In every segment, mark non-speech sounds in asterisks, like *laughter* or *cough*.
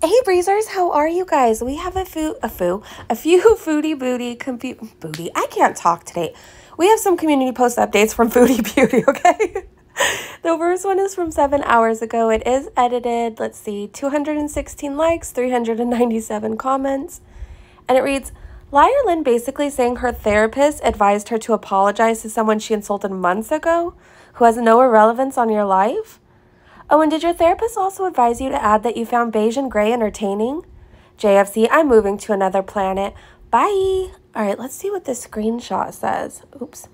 Hey breezers, how are you guys? We have a foo a foo a few *laughs* foodie booty compute booty. I can't talk today. We have some community post updates from *laughs* Foodie Beauty, okay? *laughs* the first one is from seven hours ago. It is edited. Let's see, 216 likes, 397 comments. And it reads Liar Lynn basically saying her therapist advised her to apologize to someone she insulted months ago who has no irrelevance on your life? Oh, and did your therapist also advise you to add that you found beige and gray entertaining? JFC, I'm moving to another planet. Bye. All right, let's see what this screenshot says. Oops.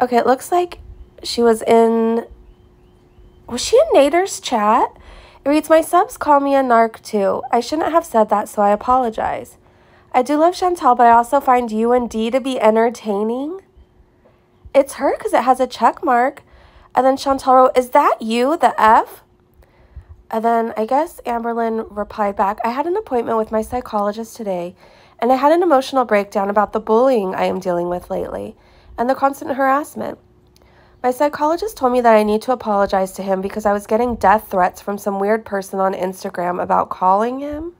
Okay, it looks like she was in. Was she in Nader's chat? It reads, My subs call me a narc too. I shouldn't have said that, so I apologize. I do love Chantel, but I also find you and D to be entertaining. It's her because it has a check mark. And then Chantal wrote, Is that you, the F? And then I guess Amberlynn replied back, I had an appointment with my psychologist today, and I had an emotional breakdown about the bullying I am dealing with lately and the constant harassment. My psychologist told me that I need to apologize to him because I was getting death threats from some weird person on Instagram about calling him.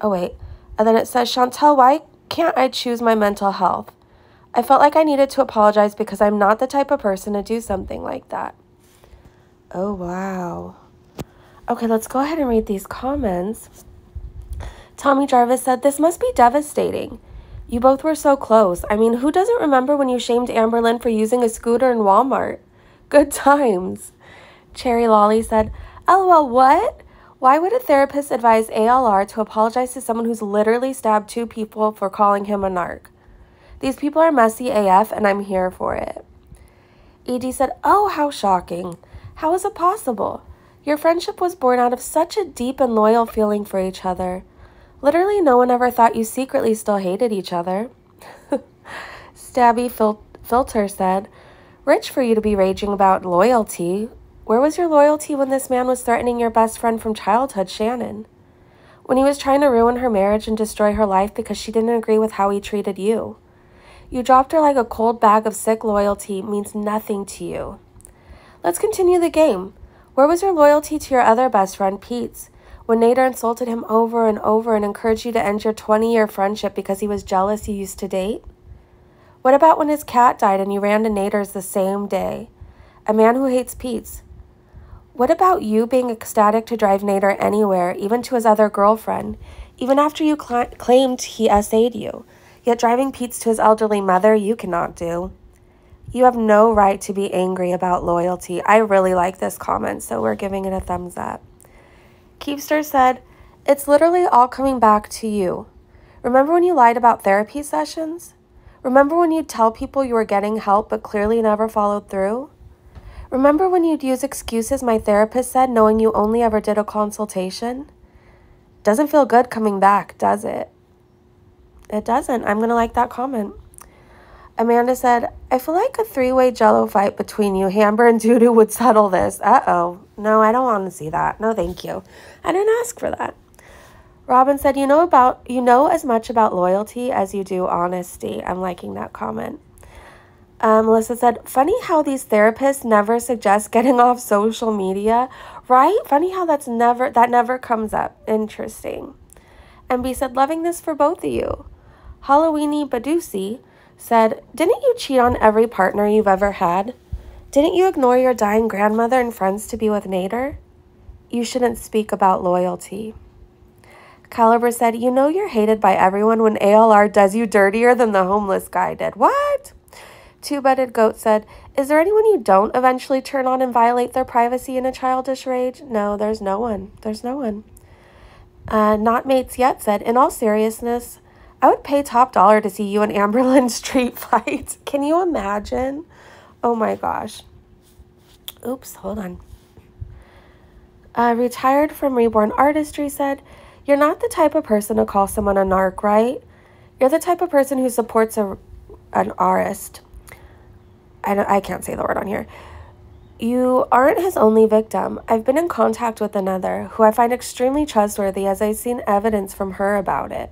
Oh, wait. And then it says, Chantel, why can't I choose my mental health? I felt like I needed to apologize because I'm not the type of person to do something like that. Oh, wow. Okay, let's go ahead and read these comments. Tommy Jarvis said, This must be devastating. You both were so close. I mean, who doesn't remember when you shamed Amberlynn for using a scooter in Walmart? Good times. Cherry Lolly said, LOL, what? Why would a therapist advise ALR to apologize to someone who's literally stabbed two people for calling him a narc? These people are messy AF, and I'm here for it. ED said, Oh, how shocking. How is it possible? Your friendship was born out of such a deep and loyal feeling for each other. Literally, no one ever thought you secretly still hated each other. *laughs* Stabby Fil- Filter said, Rich for you to be raging about loyalty. Where was your loyalty when this man was threatening your best friend from childhood, Shannon? When he was trying to ruin her marriage and destroy her life because she didn't agree with how he treated you? You dropped her like a cold bag of sick loyalty means nothing to you. Let's continue the game. Where was your loyalty to your other best friend, Pete's, when Nader insulted him over and over and encouraged you to end your 20 year friendship because he was jealous you used to date? What about when his cat died and you ran to Nader's the same day? A man who hates Pete's. What about you being ecstatic to drive Nader anywhere, even to his other girlfriend, even after you cl- claimed he essayed you? Yet driving Pete's to his elderly mother, you cannot do. You have no right to be angry about loyalty. I really like this comment, so we're giving it a thumbs up. Keepster said, It's literally all coming back to you. Remember when you lied about therapy sessions? Remember when you'd tell people you were getting help but clearly never followed through? Remember when you'd use excuses my therapist said knowing you only ever did a consultation? Doesn't feel good coming back, does it? It doesn't. I'm going to like that comment. Amanda said, I feel like a three way jello fight between you, Hamber and Dudu, would settle this. Uh oh. No, I don't want to see that. No, thank you. I didn't ask for that. Robin said, You know about you know as much about loyalty as you do honesty. I'm liking that comment. Um, Melissa said, Funny how these therapists never suggest getting *laughs* off social media, right? Funny how that's never that never comes up. Interesting. MB said, Loving this for both of you. Halloweeny Badusi said, Didn't you cheat on every partner you've ever had? Didn't you ignore your dying grandmother and friends to be with Nader? You shouldn't speak about loyalty. Caliber said, You know you're hated by everyone when ALR does you dirtier than the homeless guy did. What? Two Bedded Goat said, Is there anyone you don't eventually turn on and violate their privacy in a childish rage? No, there's no one. There's no one. Uh, Not Mates Yet said, In all seriousness, I would pay top dollar to see you and Amberlynn *laughs* street fight. Can you imagine? Oh my gosh. Oops, hold on. Uh, retired from Reborn Artistry said, You're not the type of person to call someone a narc, right? You're the type of person who supports a, an artist. I, I can't say the word on here. You aren't his only victim. I've been in contact with another, who I find extremely trustworthy as I've seen evidence from her about it.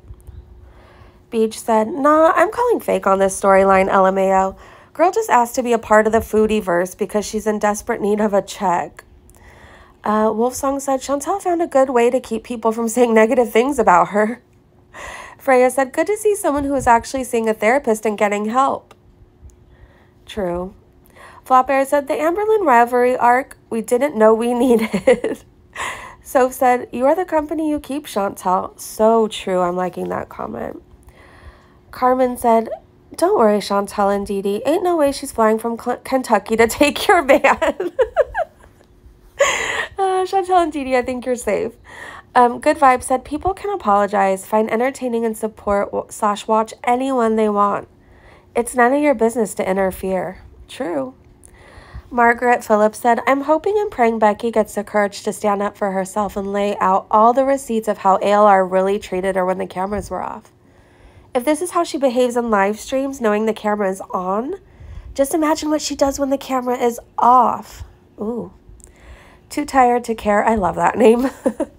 Beach said, Nah, I'm calling fake on this storyline, LMAO. Girl just asked to be a part of the foodie verse because she's in desperate need of a check. Uh, Wolfsong said Chantel found a good way to keep people from saying negative things about her. *laughs* Freya said, Good to see someone who is actually seeing a therapist and getting help. True. Flop Bear said, The Amberlynn rivalry arc we didn't know we *laughs* needed. Soph said, You are the company you keep, Chantel. So true. I'm liking that comment. Carmen said, Don't worry, Chantal and Dee Dee. Ain't no way she's flying from Kentucky to *laughs* take your man. *laughs* uh, Chantal and Dee Dee, I think you're safe. Um, Good Vibe said, People can apologize, find entertaining and support slash watch anyone they want. It's none of your business to interfere. True. Margaret Phillips said, I'm hoping and praying Becky gets the courage to stand up for herself and lay out all the receipts of how ALR really treated her when the cameras were off. If this is how she behaves in live streams, knowing the camera is on, just imagine what she does when the camera is off. Ooh. Too tired to care. I love that name.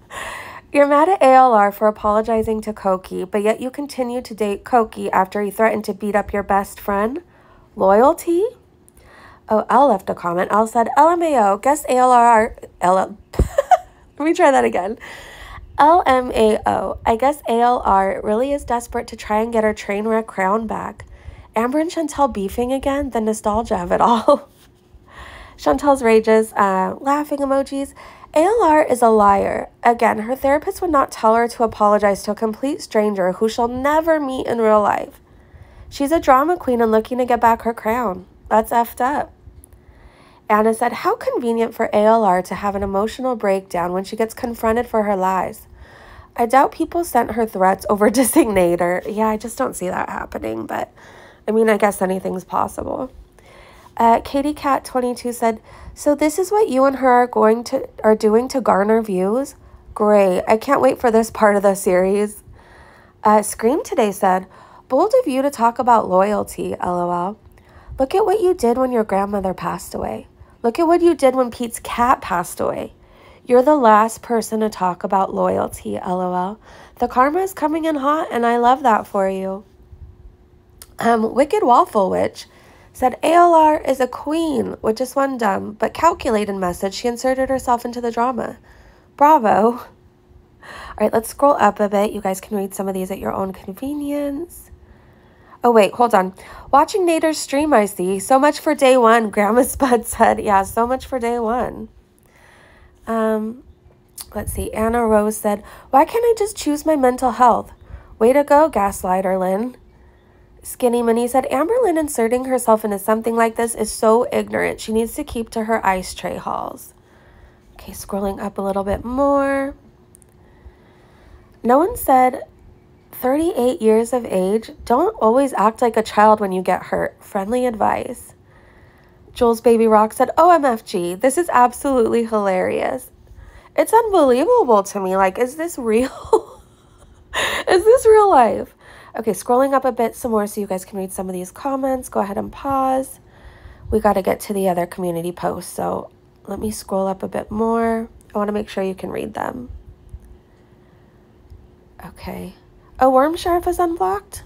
*laughs* You're mad at ALR for apologizing to Koki, but yet you continue to date Koki after he threatened to beat up your best friend? Loyalty? Oh, L left a comment. L said, LMAO, guess ALR. L. *laughs* Let me try that again. LMAO, I guess ALR really is desperate to try and get her train wreck crown back. Amber and Chantel beefing again, the nostalgia of it all. *laughs* Chantel's rages, uh, laughing emojis. ALR is a liar. Again, her therapist would not tell her to apologize to a complete stranger who she'll never meet in real life. She's a drama queen and looking to get back her crown. That's effed up. Anna said, How convenient for ALR to have an emotional breakdown when she gets confronted for her lies. I doubt people sent her threats over *laughs* Designator. Yeah, I just don't see that happening, but I mean, I guess anything's possible. Uh, Katie Cat 22 said, So this is what you and her are going to are doing to garner views? Great. I can't wait for this part of the series. Uh, Scream today said, Bold of you to talk about loyalty, lol. Look at what you did when your grandmother passed away. Look at what you did when Pete's cat passed away. You're the last person to talk about loyalty, lol. The karma is coming in hot, and I love that for you. Um, Wicked Waffle Witch said ALR is a queen with just one dumb but calculated message. She inserted herself into the drama. Bravo. *laughs* All right, let's scroll up a bit. You guys can read some of these at your own convenience. Oh, wait, hold on. Watching Nader's stream, I see. So much for day one, *laughs* Grandma Spud said. Yeah, so much for day one. Um, let's see. Anna Rose said, Why can't I just choose my mental health? Way to go, gaslighter, Lynn. Skinny Minnie said, Amberlynn inserting herself into something like this is so ignorant. She needs to keep to her ice tray hauls. Okay, scrolling up a little bit more. No one said 38 years of age, don't always act like a child when you get hurt. Friendly advice. Jules Baby Rock said, OMFG, this is absolutely hilarious. It's unbelievable to me. Like, is this real? *laughs* is this real life? Okay, scrolling up a bit some more so you guys can read some of these comments. Go ahead and pause. We got to get to the other community posts. So let me scroll up a bit more. I want to make sure you can read them. Okay. A worm sheriff is unblocked?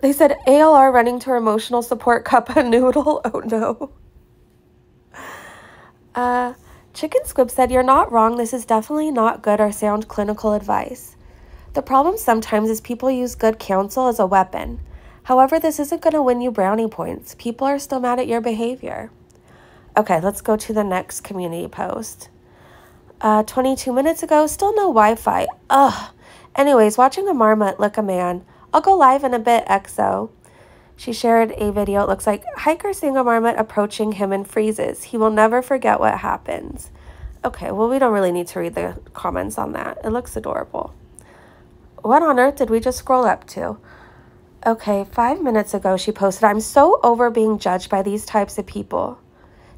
They said ALR running to emotional support *laughs* cup a noodle. *laughs* Oh no. Uh, Chicken Squib said, You're not wrong. This is definitely not good or sound clinical advice. The problem sometimes is people use good counsel as a weapon. However, this isn't going to win you brownie points. People are still mad at your behavior. Okay, let's go to the next community post. Uh, 22 minutes ago, still no Wi Fi. Ugh. Anyways, watching a marmot lick a man. I'll go live in a bit, EXO. She shared a video. It looks like hiker seeing a marmot approaching him and freezes. He will never forget what happens. Okay, well, we don't really need to read the comments on that. It looks adorable. What on earth did we just scroll up to? Okay, five minutes ago, she posted, I'm so over being judged by these types of people.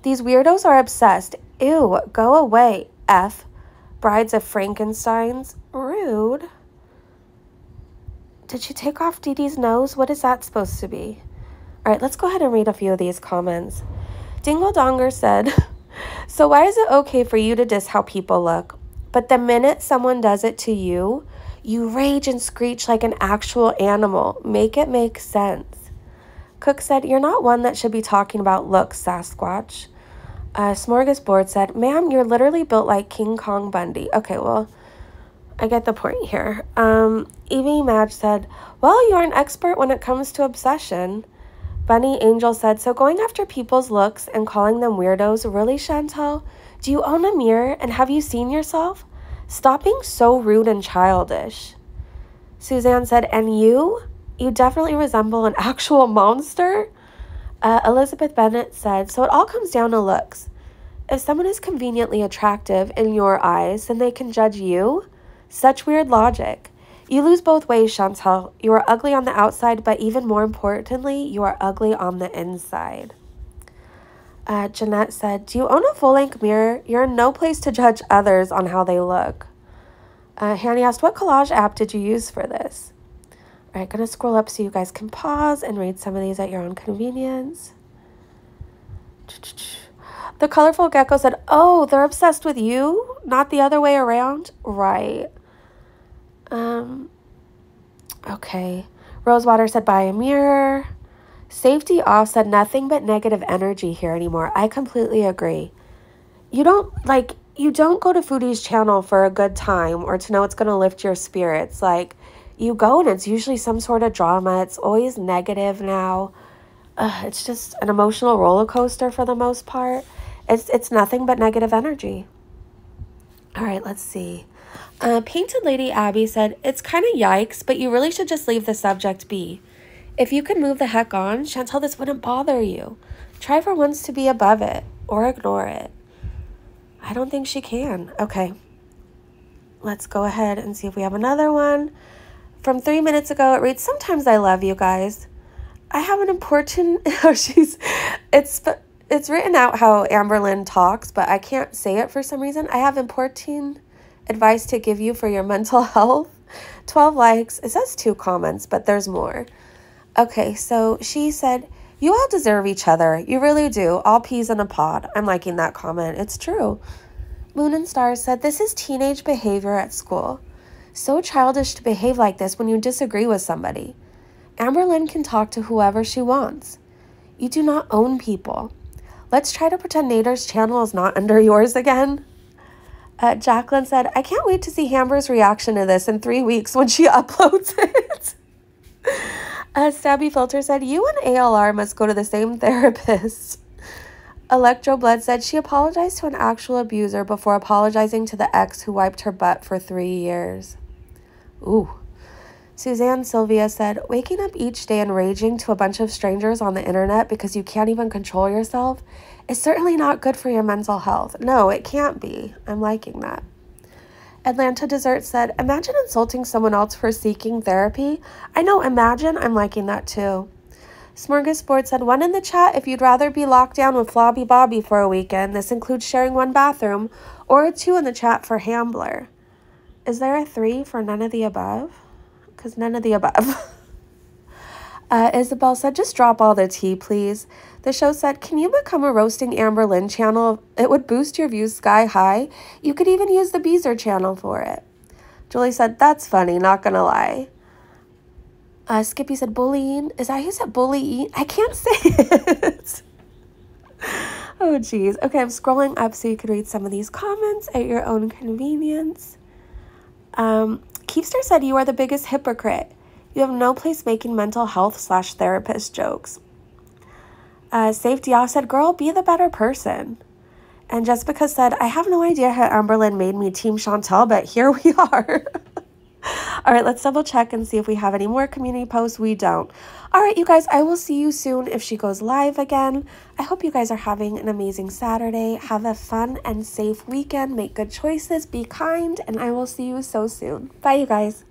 These weirdos are obsessed. Ew, go away, F. Brides of Frankenstein's. Rude. Did she take off Dee Dee's nose? What is that supposed to be? All right, let's go ahead and read a few of these comments. Dingle Donger said, *laughs* So why is it okay for you to diss how people look? But the minute someone does it to you, you rage and screech like an actual animal. Make it make sense. Cook said, You're not one that should be talking about looks, Sasquatch. Uh, Smorgasbord said, Ma'am, you're literally built like King Kong Bundy. Okay, well, I get the point here. Um, Evie Madge said, Well, you're an expert when it comes to obsession. Bunny Angel said, So going after people's looks and calling them weirdos, really, Chantel? Do you own a mirror and have you seen yourself? Stop being so rude and childish. Suzanne said, And you? You definitely resemble an *laughs* actual monster. Uh, Elizabeth Bennett said, So it all comes down to looks. If someone is conveniently attractive in your eyes, then they can judge you? Such weird logic. You lose both ways, Chantal. You are ugly on the outside, but even more importantly, you are ugly on the inside. Uh, Jeanette said, Do you own a full length mirror? You're in no place to judge others on how they look. Uh, Hanny asked, What collage app did you use for this? All right, gonna scroll up so you guys can pause and read some of these at your own convenience. The colorful gecko said, Oh, they're obsessed with you, not the other way around? Right. Um, okay. Rosewater said, Buy a mirror. Safety off said, Nothing but negative energy here anymore. I completely agree. You don't, like, you don't go to Foodie's channel for a good time or to know it's going to lift your spirits. Like, you go and it's usually some sort of drama. It's always negative now. Uh, it's just an emotional roller coaster for the most part. It's it's nothing but negative energy. All right, let's see. Uh, Painted Lady Abby said, It's kind of yikes, but you really should just leave the subject be. If you could move the heck on, Chantel, this wouldn't bother you. Try for once to be above it or ignore it. I don't think she can. Okay. Let's go ahead and see if we have another one from three minutes ago. It reads, Sometimes I love you guys. I have an important, *laughs* oh, she's, it's, it's written out how Amberlynn talks, but I can't say it for some reason. I have important advice to give you for your *laughs* mental health. 12 likes. It says two comments, but there's more. Okay, so she said, You all deserve each other. You really do. All peas in a pod. I'm liking that comment. It's true. Moon and Stars said, This is teenage behavior at school. So childish to behave like this when you disagree with somebody. Amberlynn can talk to whoever she wants. You do not own people. Let's try to pretend Nader's channel is not *laughs* under yours again. Uh, Jacqueline said, I can't wait to see Hamber's reaction to this in three weeks when she *laughs* uploads it. *laughs* uh, Stabby Filter said, You and ALR must go to the same *laughs* therapist. Electro Blood said she apologized to an actual abuser before apologizing to the ex who wiped her butt for three years. Ooh. Suzanne Sylvia said, Waking up each day and raging to a bunch of strangers on the internet because you can't even control yourself is certainly not good for your mental health. No, it can't be. I'm liking that. Atlanta Dessert said, Imagine insulting someone else for seeking therapy. I know, imagine. I'm liking that too. Smorgasbord said, One in the chat if you'd rather be locked down with Flobby Bobby for a weekend. This includes sharing one bathroom, or a two in the chat for Hambler. Is there a three for none of the above? Because none of the above. *laughs* uh, Isabel said, just drop all the tea, please. The show said, can you become a Roasting Amberlynn channel? It would boost your views sky high. You could even use the Beezer channel for it. Julie said, that's funny, not gonna lie. Uh, Skippy said, bullying. Is that you said bullying? I can't *laughs* say it. *laughs* oh, geez. Okay, I'm scrolling up so you can read some of these comments at your own convenience. Um, Keepster said, You are the biggest hypocrite. You have no place making mental health slash therapist jokes. Uh, Safety Off said, Girl, be the better person. And Jessica said, I have no idea how Amberlynn made me Team Chantel, but here we *laughs* are. All right, let's double check and see if we have any more community posts. We don't. All right, you guys, I will see you soon if she goes live again. I hope you guys are having an amazing Saturday. Have a fun and safe weekend. Make good choices. Be kind, and I will see you so soon. Bye, you guys.